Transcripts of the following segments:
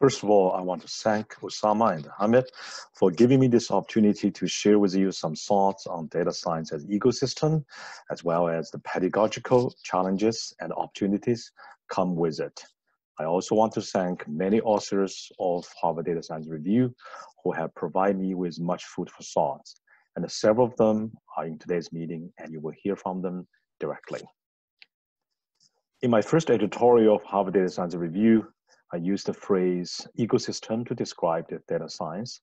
First of all, I want to thank Usama and Hamit for giving me this opportunity to share with you some thoughts on data science as ecosystem, as well as the pedagogical challenges and opportunities come with it. I also want to thank many authors of Harvard Data Science Review who have provided me with much food for thought. And several of them are in today's meeting and you will hear from them directly. In my first editorial of Harvard Data Science Review, I use the phrase ecosystem to describe the data science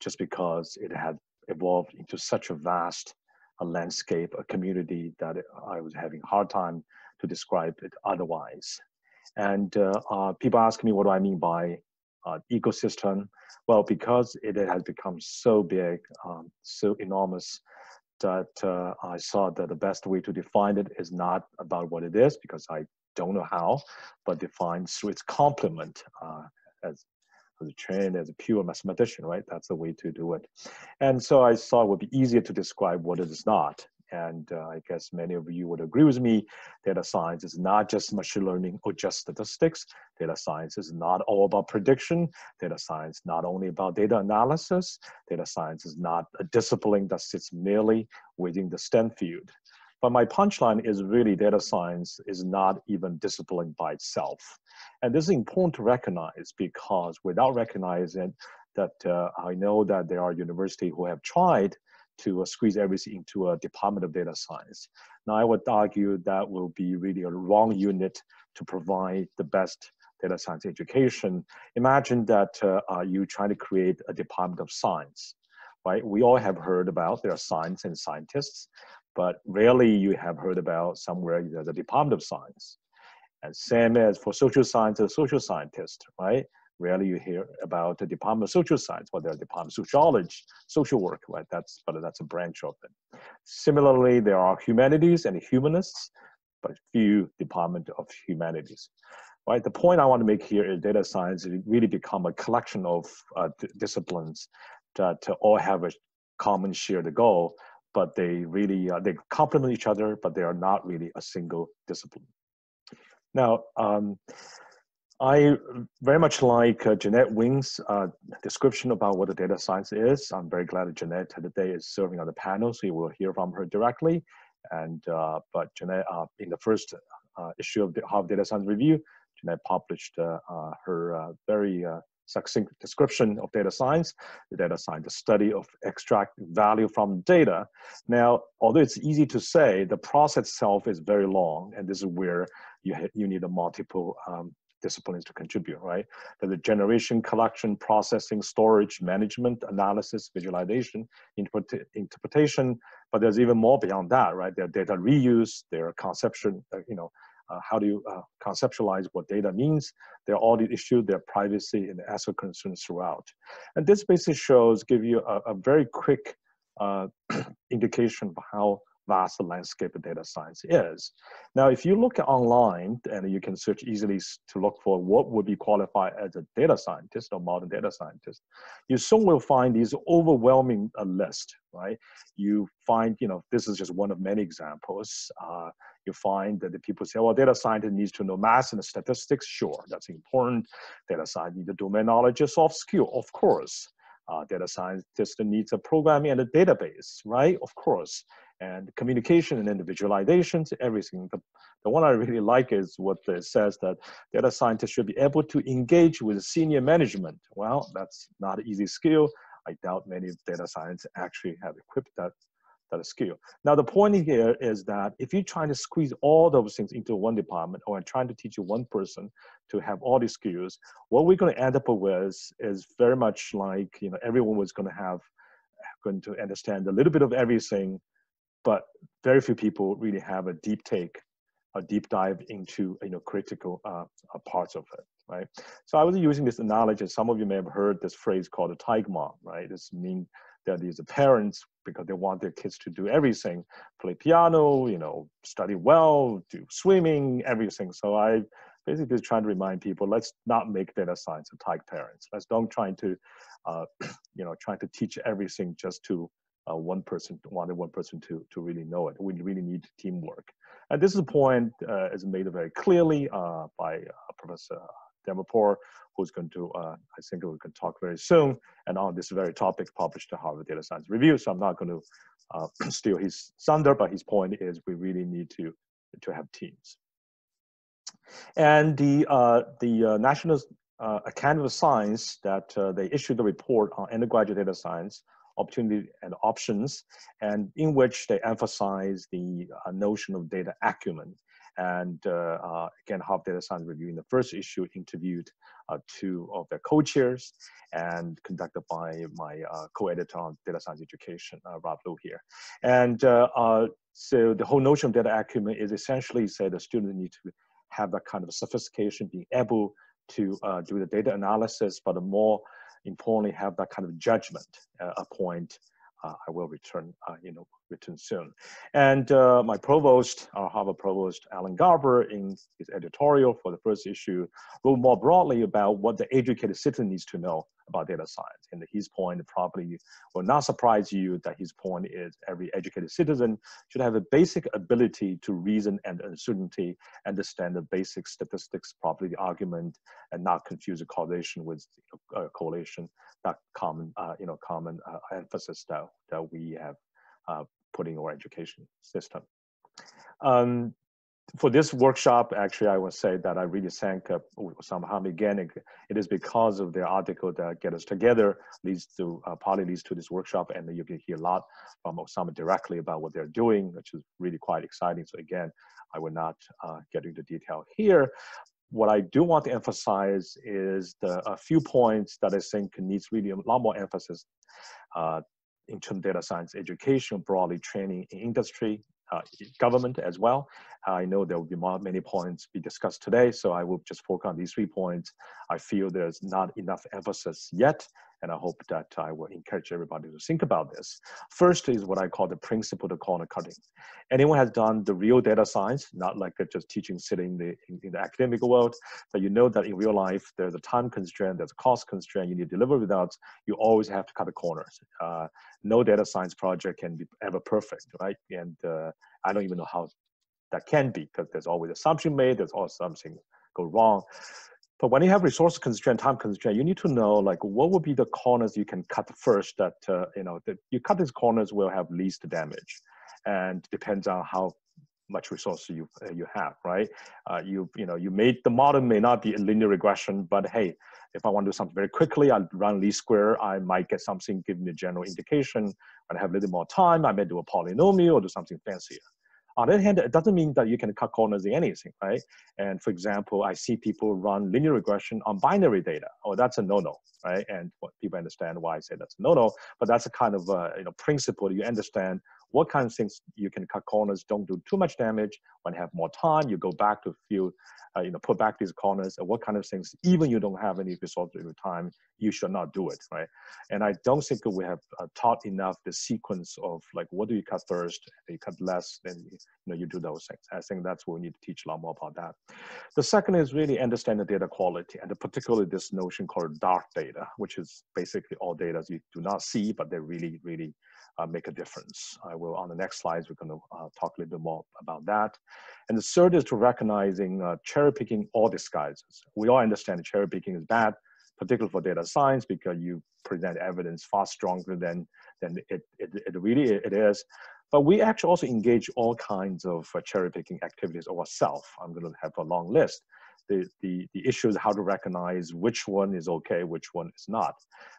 just because it had evolved into such a vast a landscape, a community that I was having a hard time to describe it otherwise. And uh, uh, people ask me what do I mean by uh, ecosystem? Well, because it has become so big, um, so enormous, that uh, I saw that the best way to define it is not about what it is, because I don't know how, but through its complement uh, as as trained as a pure mathematician, right? That's the way to do it. And so I thought it would be easier to describe what it is not. And uh, I guess many of you would agree with me. Data science is not just machine learning or just statistics. Data science is not all about prediction. Data science not only about data analysis. Data science is not a discipline that sits merely within the STEM field. But my punchline is really data science is not even discipline by itself. And this is important to recognize because without recognizing that uh, I know that there are universities who have tried to uh, squeeze everything into a department of data science. Now I would argue that will be really a wrong unit to provide the best data science education. Imagine that uh, you trying to create a department of science, right? We all have heard about there are science and scientists, but rarely you have heard about somewhere there's a department of science. And same as for social science, social scientist, right? Rarely you hear about the Department of Social Science, but there are Department of Sociology, social work, right? That's but that's a branch of it. Similarly, there are humanities and humanists, but few Department of Humanities. Right. The point I want to make here is data science really become a collection of uh, disciplines that all have a common shared goal, but they really uh, they complement each other, but they are not really a single discipline. Now, um, I very much like uh, Jeannette Wing's uh, description about what the data science is. I'm very glad that Jeannette today is serving on the panel, so you will hear from her directly. And uh, but Jeannette, uh, in the first uh, issue of the Harvard Data Science Review, Jeannette published her very succinct description of data science, the data science, the study of extract value from data. Now, although it's easy to say, the process itself is very long, and this is where you, you need a multiple um, disciplines to contribute, right? There's the generation, collection, processing, storage, management, analysis, visualization, interpret interpretation, but there's even more beyond that, right? There data reuse, there conception, uh, you know, how do you uh, conceptualize what data means? There are all the issues, their privacy and ethical concerns throughout. And this basically shows, give you a, a very quick uh, indication of how vast landscape of data science is. Now, if you look online, and you can search easily to look for what would be qualified as a data scientist or modern data scientist, you soon will find these overwhelming uh, list, right? You find, you know, this is just one of many examples. Uh, you find that the people say, well, data scientist needs to know math and statistics. Sure, that's important. Data science needs domain knowledge, a soft skill, of course. Uh, data scientist needs a programming and a database, right? Of course and communication and individualizations, everything. The, the one I really like is what it says that data scientists should be able to engage with senior management. Well, that's not an easy skill. I doubt many data scientists actually have equipped that, that skill. Now, the point here is that if you're trying to squeeze all those things into one department or trying to teach one person to have all these skills, what we're going to end up with is very much like, you know, everyone was going to have going to understand a little bit of everything but very few people really have a deep take, a deep dive into you know critical uh, uh, parts of it, right? So I was using this analogy. Some of you may have heard this phrase called a tiger mom, right? This means that these parents because they want their kids to do everything, play piano, you know, study well, do swimming, everything. So I basically trying to remind people, let's not make data science a tiger parents. Let's don't try to, uh, you know, trying to teach everything just to uh, one person wanted one person to to really know it. We really need teamwork, and this is a point uh, is made very clearly uh, by uh, Professor Davenport, who's going to, uh, I think we can talk very soon, and on this very topic published the Harvard Data Science Review. So I'm not going to uh, steal his thunder, but his point is we really need to, to have teams. And the, the National Academy of Science that they issued a report on undergraduate data science opportunity and options, and in which they emphasize the uh, notion of data acumen. And uh, uh, again, Harvard Data Science Review in the first issue interviewed two of their co-chairs and conducted by my co-editor on data science education, Rob Liu here. And so the whole notion of data acumen is essentially say the students need to have that kind of sophistication, being able to uh, do the data analysis, but more importantly, have that kind of judgment, uh, a point uh, I will return, uh, you know, return soon. And uh, my provost, our Harvard provost, Alan Garber, in his editorial for the first issue, wrote more broadly about what the educated citizen needs to know about data science. And his point probably will not surprise you that his point is every educated citizen should have a basic ability to reason and uncertainty, understand the basic statistics, probability argument, and not confuse a causation with a correlation. That common, uh, you know, common uh, emphasis that that we have uh, put in our education system. Um, for this workshop, actually, I would say that I really thank uh, again. It, it is because of their article that get us together, leads to uh, partly leads to this workshop, and you can hear a lot from Usama directly about what they're doing, which is really quite exciting. So again, I will not uh, get into detail here. What I do want to emphasize is the a few points that I think needs really a lot more emphasis uh, in terms of data science education, broadly training in industry, uh, government as well. I know there will be more, many points be discussed today, so I will just focus on these three points. I feel there's not enough emphasis yet, and I hope that I will encourage everybody to think about this. First is what I call the principle of corner cutting. Anyone has done the real data science, not like just teaching sitting in the, in, in the academic world, but you know that in real life, there's a time constraint, there's a cost constraint, you need to deliver results, you always have to cut the corners. Uh, no data science project can be ever perfect, right? And uh, I don't even know how that can be because there's always assumption made, there's always something go wrong. But when you have resource constraint, time constraint, you need to know like what would be the corners you can cut first that, uh, you know, that you cut these corners will have least damage. And depends on how much resource you uh, you have, right? Uh, you you know you made the model may not be a linear regression, but hey, if I want to do something very quickly, I'll run least square. I might get something giving me a general indication. When I have a little more time, I may do a polynomial or do something fancier. On the other hand, it doesn't mean that you can cut corners in anything, right? And for example, I see people run linear regression on binary data. Oh, that's a no-no, right? And people understand why I say that's a no-no, but that's a kind of uh, you know principle. You understand what kind of things you can cut corners, don't do too much damage. When you have more time, you go back to few, uh, you know, put back these corners and what kind of things, even you don't have any resources in time, you should not do it, right? And I don't think we have uh, taught enough the sequence of like, what do you cut first? You cut less, then you know, you do those things. I think that's what we need to teach a lot more about that. The second is really understand the data quality and particularly this notion called dark data, which is basically all data you do not see, but they're really, really uh, make a difference. I will, on the next slides, we're going to uh, talk a little bit more about that. And the third is to recognizing uh, cherry picking all disguises. We all understand cherry picking is bad, particularly for data science, because you present evidence far stronger than, than it, it, it really it is. But we actually also engage all kinds of uh, cherry picking activities ourselves. I'm going to have a long list. The, the, the issue is how to recognize which one is okay, which one is not.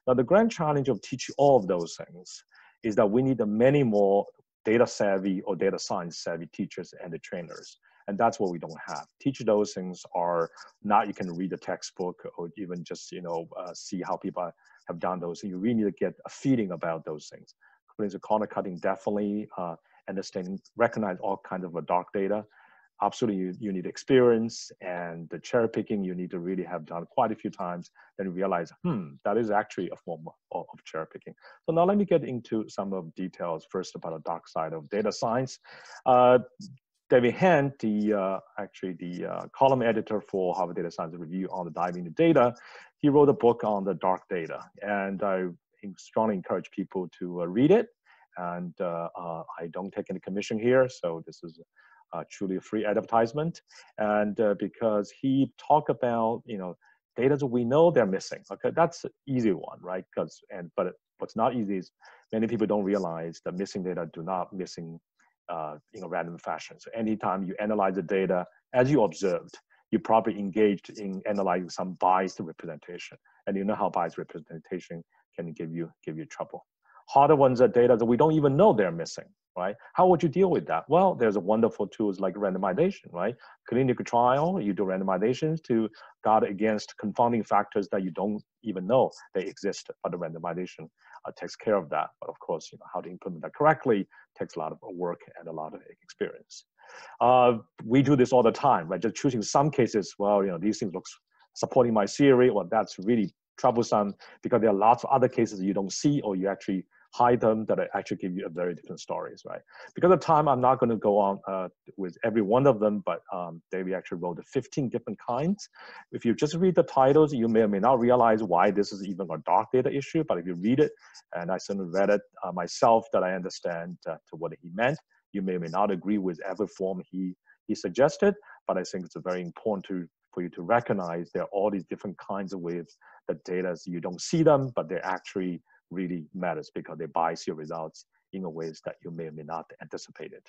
Now, the grand challenge of teaching all of those things is that we need many more data savvy or data science savvy teachers and the trainers. And that's what we don't have. Teach those things are not you can read a textbook or even just you know uh, see how people have done those. And You really need to get a feeling about those things. So corner cutting definitely uh, understanding, recognize all kinds of dark data absolutely you, you need experience and the cherry picking you need to really have done quite a few times then realize hmm that is actually a form of, of cherry picking so now let me get into some of details first about the dark side of data science uh, David Hand, the uh, actually the uh, column editor for Harvard Data Science Review on the diving into data, he wrote a book on the dark data, and I strongly encourage people to uh, read it. And uh, uh, I don't take any commission here, so this is uh, truly free advertisement. And uh, because he talked about, you know, data that we know they're missing. Okay, that's an easy one, right? Because and but what's not easy is many people don't realize that missing data do not missing uh, in a random fashion. So anytime you analyze the data as you observed, you probably engaged in analyzing some biased representation, and you know how biased representation can give you give you trouble. Harder ones are data that we don't even know they're missing right? How would you deal with that? Well, there's a wonderful tools like randomization, right? Clinical trial, you do randomizations to guard against confounding factors that you don't even know they exist, but the randomization uh, takes care of that. But of course, you know, how to implement that correctly takes a lot of work and a lot of experience. Uh, we do this all the time, right? Just choosing some cases, well, you know, these things looks supporting my theory, well, that's really troublesome because there are lots of other cases you don't see or you actually hide them that actually give you a very different stories, right? Because of time, I'm not going to go on uh, with every one of them, but um, David actually wrote 15 different kinds. If you just read the titles, you may or may not realize why this is even a dark data issue, but if you read it, and I certainly read it uh, myself, that I understand uh, to what he meant, you may or may not agree with every form he, he suggested, but I think it's very important to for you to recognize there are all these different kinds of ways that data you don't see them, but they're actually really matters because they bias your results in ways that you may or may not anticipated.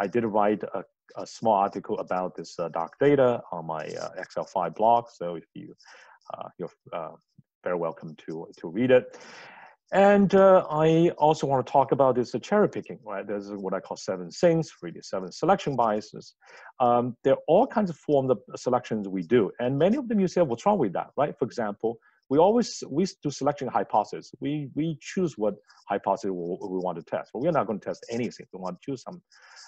I did write a, a small article about this uh, dark data on my uh, XL-Files blog, so if you uh, you're uh, very welcome to to read it. And uh, I also want to talk about this uh, cherry picking, right? There's what I call seven things, really seven selection biases. Um, there are all kinds of forms of selections we do, and many of them you say, what's wrong with that, right? For example, we always we do selection hypothesis. We we choose what hypothesis we, we want to test, but we're not going to test anything. We want to choose some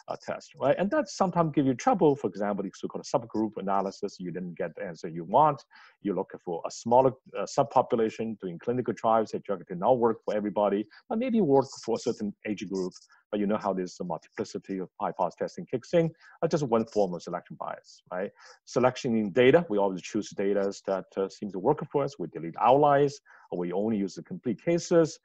uh, test, right? And that sometimes give you trouble. For example, the so-called subgroup analysis, you didn't get the answer you want. You look for a smaller uh, subpopulation doing clinical trials. That drug did not work for everybody, but maybe work for a certain age group but you know how this multiplicity of hypothesis testing kicks in. Just one form of selection bias, right? Selection in data, we always choose data that uh, seems to work for us. We delete outliers, or we only use the complete cases.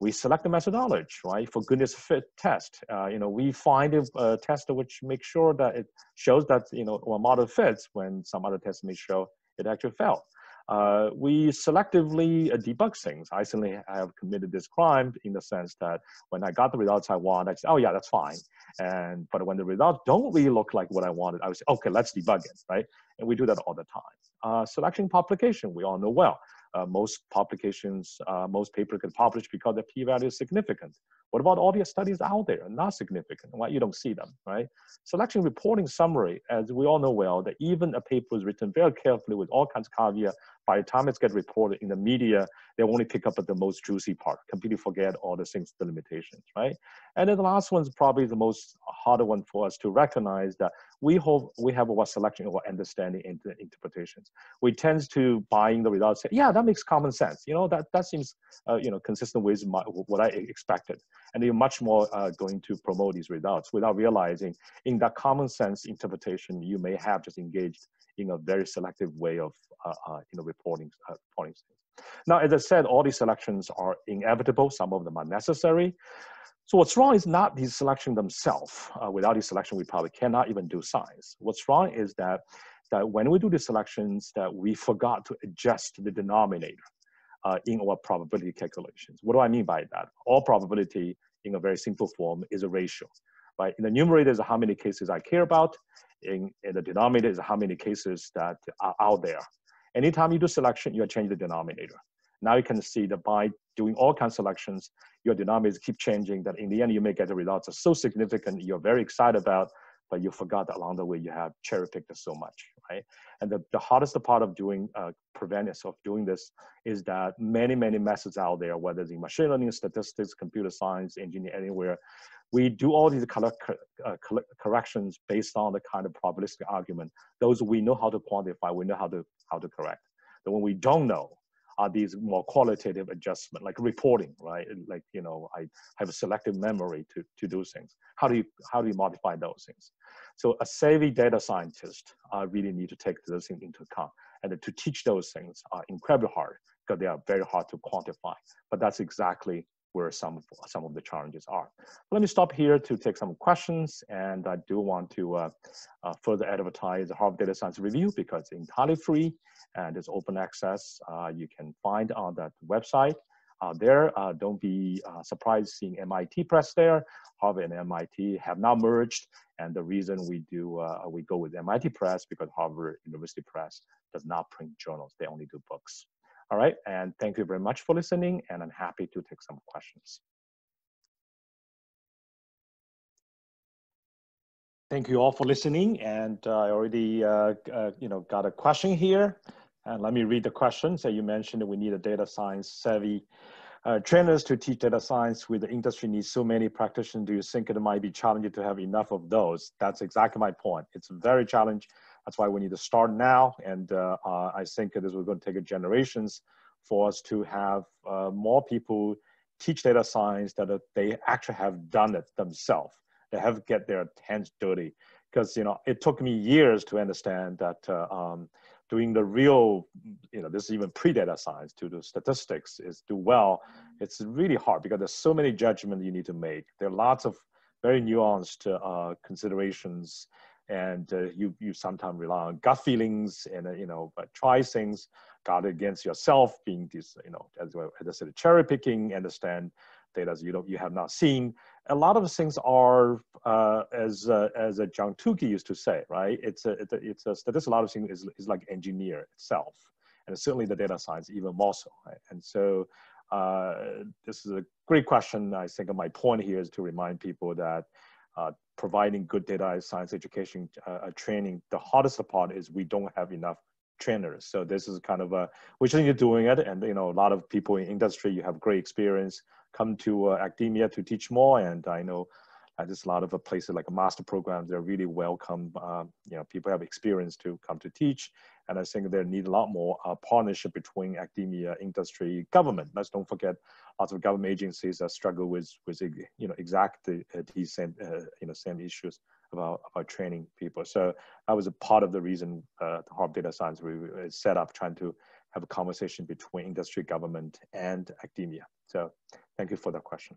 We select the methodology, right? For goodness fit test, uh, you know, we find a, a test which makes sure that it shows that, you know, a model fits when some other tests may show it actually failed. Uh, we selectively uh, debug things. I certainly have committed this crime in the sense that when I got the results I want, I say, oh yeah, that's fine. And but when the results don't really look like what I wanted, I would say, okay, let's debug it, right? And we do that all the time. Uh, selection publication, we all know well. Uh, most publications, uh, most papers get published because the p-value is significant. What about all the studies out there not significant? Why you don't see them, right? Selection reporting summary, as we all know well, that even a paper is written very carefully with all kinds of caveat by the time it's get reported in the media, they only pick up at the most juicy part, completely forget all the things, the limitations, right? And then the last one is probably the most harder one for us to recognize that we hope we have our selection or understanding into interpretations. We tend to buying the results, say, yeah, that makes common sense. You know, that, that seems, uh, you know, consistent with my, what I expected. And you're much more uh, going to promote these results without realizing in that common sense interpretation, you may have just engaged in a very selective way of uh, uh, you know reporting uh, reporting. Now, as I said, all these selections are inevitable. Some of them are necessary. So what's wrong is not these selections themselves. Uh, without these selection, we probably cannot even do science. What's wrong is that that when we do these selections, that we forgot to adjust the denominator uh, in our probability calculations. What do I mean by that? All probability in a very simple form is a ratio. Right? In the numerator is how many cases I care about, in, in the denominator is how many cases that are out there. Anytime you do selection, you change the denominator. Now you can see that by doing all kinds of selections, your denominators keep changing that in the end you may get the results are so significant you're very excited about, but you forgot that along the way you have cherry picked so much, right? And the, the hardest part of doing uh, prevention of doing this is that many, many methods out there, whether it's in machine learning, statistics, computer science, engineering, anywhere, we do all these color, uh, corrections based on the kind of probabilistic argument. Those we know how to quantify, we know how to how to correct. The one we don't know are these more qualitative adjustment, like reporting, right? Like you know, I have a selective memory to to do things. How do you how do you modify those things? So a savvy data scientist uh, really need to take those things into account, and to teach those things are incredibly hard because they are very hard to quantify. But that's exactly where some, some of the challenges are. Let me stop here to take some questions. And I do want to uh, uh, further advertise the Harvard Data Science Review because it's entirely free and it's open access. Uh, you can find on that website. Uh, there, uh, don't be uh, surprised seeing MIT Press there. Harvard and MIT have now merged, and the reason we do we go with MIT Press because Harvard University Press does not print journals; they only do books. All right, and thank you very much for listening, and I'm happy to take some questions. Thank you all for listening, and uh, I already, uh, uh, you know, got a question here. And let me read the question. So you mentioned that we need a data science savvy uh, trainers to teach data science with the industry needs so many practitioners. Do you think it might be challenging to have enough of those? That's exactly my point. It's very challenging that's why we need to start now. And uh, uh, I think this is going to take generations for us to have uh, more people teach data science that they actually have done it themselves. They have get their hands dirty. Because you know, it took me years to understand that uh, um, doing the real, you know, this is even pre-data science to do statistics is do well. It's really hard because there's so many judgments you need to make. There are lots of very nuanced uh, considerations and uh, you you sometimes rely on gut feelings and uh, you know but try things guard against yourself being this you know as, well, as I said cherry picking understand data you don't you have not seen. A lot of things are uh, as uh, as a John Tukey used to say right? It's a it's a, it's a there's a lot of things is, is like engineer itself and certainly the data science even more so right? and so uh, this is a great question. I think my point here is to remind people that uh, providing good data science education uh, uh, training, the hardest part is we don't have enough trainers. So this is kind of a, which you're doing it. And, you know, a lot of people in industry, you have great experience, come to uh, academia to teach more. And I know uh, there's a lot of places like master programs, they're really welcome. Um, you know, people have experience to come to teach. And I think there need a lot more uh, partnership between academia, industry, government. Let's don't forget lots of government agencies that struggle with, with you know, exactly uh, these same, uh, you know, same issues about, about training people. So that was a part of the reason uh, the Harvard Data Science is set up, trying to have a conversation between industry, government, and academia. So thank you for that question.